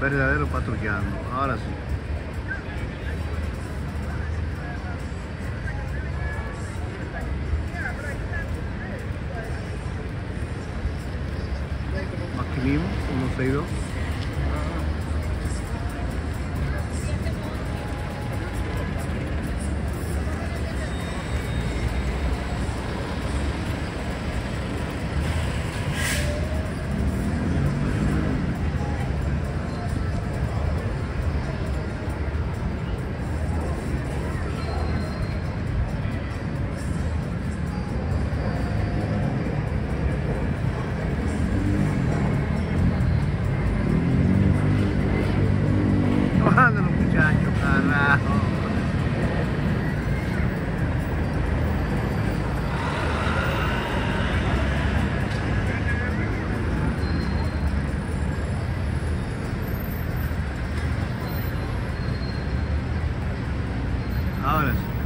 verdadero patrullando. Ahora sí. Aquí mismo, 162. Thomas.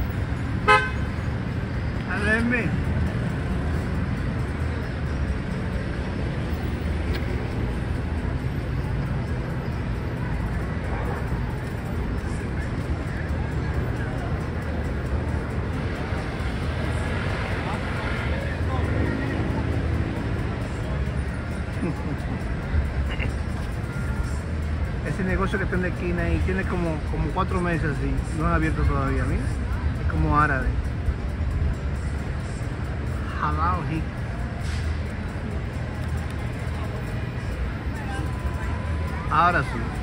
Hello, me. Thank Ese negocio que está en la esquina y tiene como, como cuatro meses y no ha abierto todavía, mira. Es como árabe. Halal. Ahora sí.